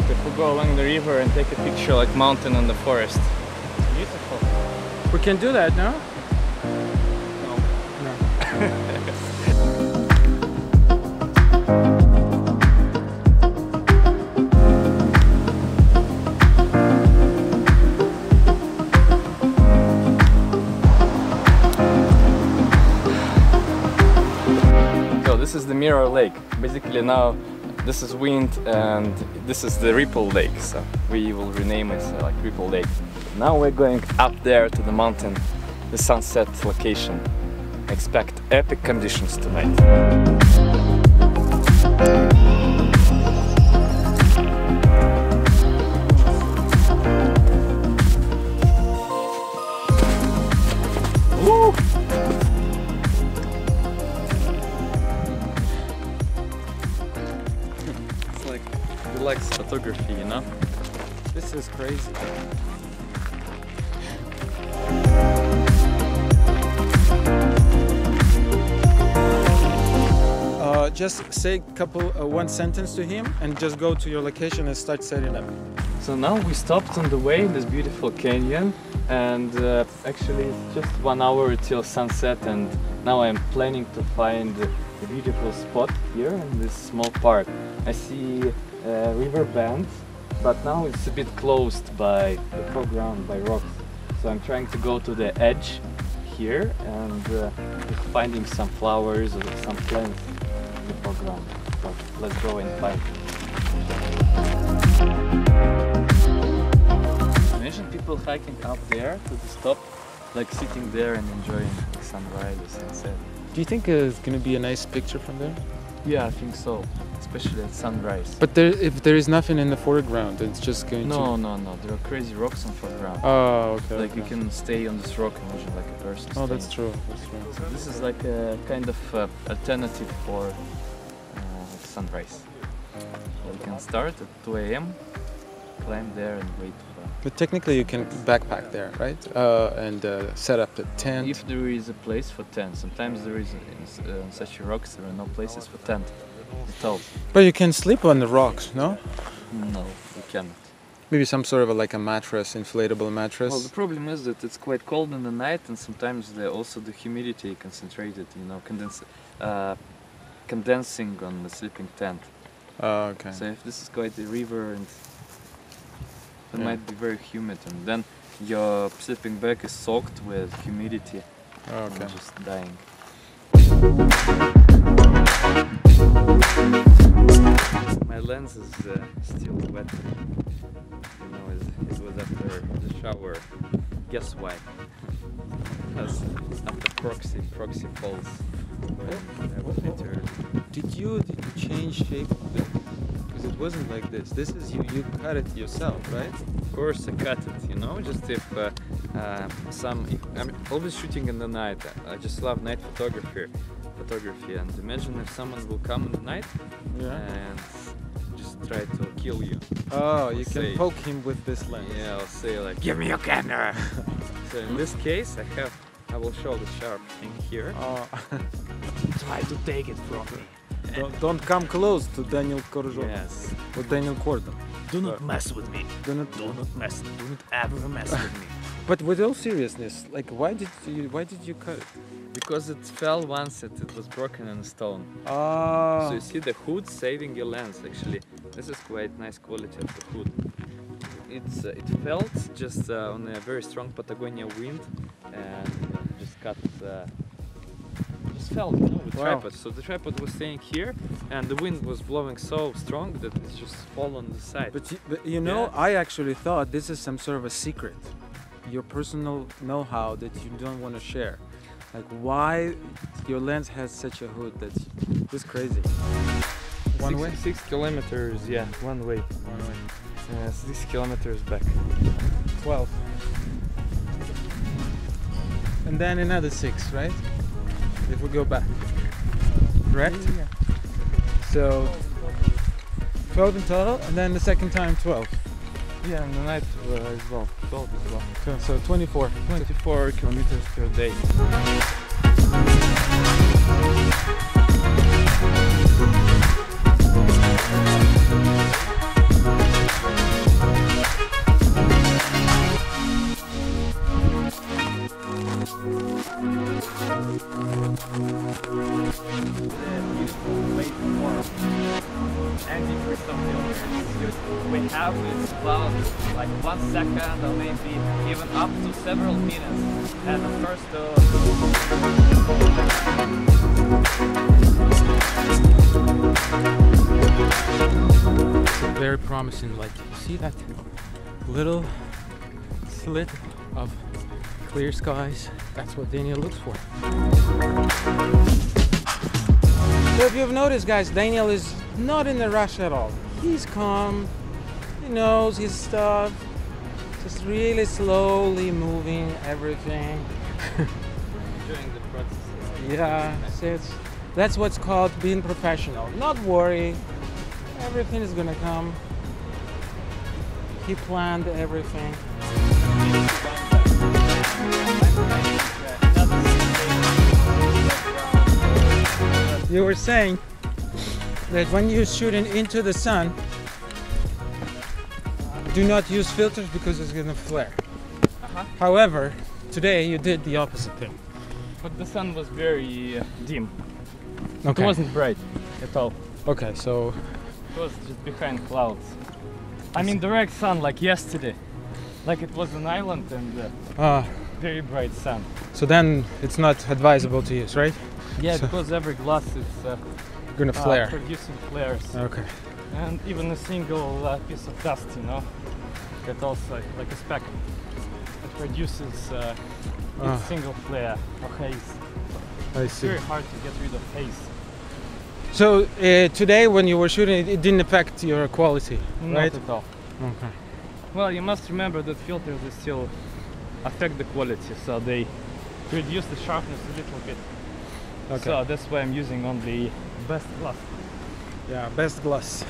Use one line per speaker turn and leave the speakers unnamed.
spot if we go along the river and take a picture like mountain and the forest. It's beautiful.
We can do that, no?
No.
No.
So this is the Mirror Lake. Basically now this is wind and this is the Ripple Lake. So we will rename it uh, like Ripple Lake. Now we're going up there to the mountain, the sunset location. Expect epic conditions tonight. Like relaxed photography, you know?
This is crazy. Uh, just say a couple, uh, one sentence to him, and just go to your location and start setting up.
So now we stopped on the way in this beautiful canyon and uh, actually it's just one hour till sunset and now I'm planning to find a beautiful spot here in this small park. I see river bend but now it's a bit closed by the foreground by rocks. So I'm trying to go to the edge here and uh, finding some flowers or some plants in the foreground. Let's go and find. Imagine people hiking up there to the top, like sitting there and enjoying sunrise or sunset.
Do you think uh, it's gonna be a nice picture from there?
Yeah, I think so, especially at sunrise.
But there, if there is nothing in the foreground, it's just going
no,
to.
no, no, there are crazy rocks on foreground.
Oh, okay.
like you can stay on this rock, imagine like a person.
Oh, that's true. That's true.
So this is like a kind of uh, alternative for uh, sunrise. So you can start at 2 a.m., climb there and wait.
But technically, you can backpack there, right? Uh, and uh, set up the tent.
If there is a place for tent, sometimes there is in uh, such rocks there are no places for tent at all.
But you can sleep on the rocks, no?
No, you cannot.
Maybe some sort of a, like a mattress, inflatable mattress.
Well, the problem is that it's quite cold in the night, and sometimes the, also the humidity concentrated, you know, condense, uh, condensing on the sleeping tent.
oh, okay.
So if this is quite a river, and it
Yeah.
might be very humid, and then your sleeping bag is soaked with humidity,
Oh,
and just dying. My lens is uh, still wet. You know, it, it was after the shower. Guess why? Because after proxy, proxy falls. When I was.
Did you did you change shape of it? Because it wasn't like this. This is you you cut it yourself, right?
Of course, I cut it. You know, just if uh, uh, some. If, I'm always shooting in the night. I just love night photography. Photography, and imagine if someone will come in the night and just try to kill you.
Oh, you can
Say-
poke him with this lens.
Yeah, I'll say like, give me your camera. so in this case, I have, I will show the sharp thing here.
Oh,
Try to take it from me.
Don't, don't come close to Daniel Korozhov
Yes.
or Daniel Kordan.
Do not mess with me.
Do not,
Do not mess. With me. Do not ever mess with me.
But with all seriousness, like why did you why did you cut it?
Because it fell once, it, it was broken in stone.
Oh,
So you see the hood saving your lens. Actually, this is quite nice quality of the hood. It's uh, it felt just uh, on a very strong Patagonia wind and just cut. Uh, just fell, you know, with
Wow.
tripod. So the tripod was staying here, and the wind was blowing so strong that it just fall on the side.
but you, but you know,
Yeah.
I actually thought this is some sort of a secret, your personal know-how that you don't want to share. Like why your lens has such a hood that's this crazy. One
six,
way.
Six kilometers, yeah, one way.
One way.
Uh, six kilometers back.
Twelve. And then another six, right? If we go back. Correct? So 12 in total, and then the second time 12.
Yeah, and the night uh, as well. 12 as well.
So, so 24.
24 kilometers per day. Like one second or maybe even up to several minutes. And the first uh,
very promising. Like, you see that little slit of clear skies? That's what Daniel looks for. So, if you've noticed, guys, Daniel is not in a rush at all. He's calm, he knows his stuff, just really slowly moving everything.
during the process.
Yeah, it's, that's what's called being professional. Not worry, everything is gonna come. He planned everything. You were saying that when you're shooting into the sun, do not use filters because it's gonna flare.
Uh-huh.
However, today you did the opposite thing.
But the sun was very uh, dim.
Okay.
It wasn't bright at all.
Okay, so
It was just behind clouds. I mean direct sun like yesterday. Like it was an island and uh,
uh,
very bright sun.
so then it's not advisable to use, right?
Yeah,
So-
because every glass is uh,
Gonna
uh,
flare.
producing flares.
Okay.
And even a single uh, piece of dust, you know, that also like a speck, it produces uh, a
Ah.
single flare or haze.
I
It's
see.
very hard to get rid of haze.
So uh, today, when you were shooting, it, it didn't affect your quality, right?
Not at all.
Okay.
Well, you must remember that filters still affect the quality, so they reduce the sharpness a little bit.
Okay.
So that's why I'm using only best glass.
yeah, best glass.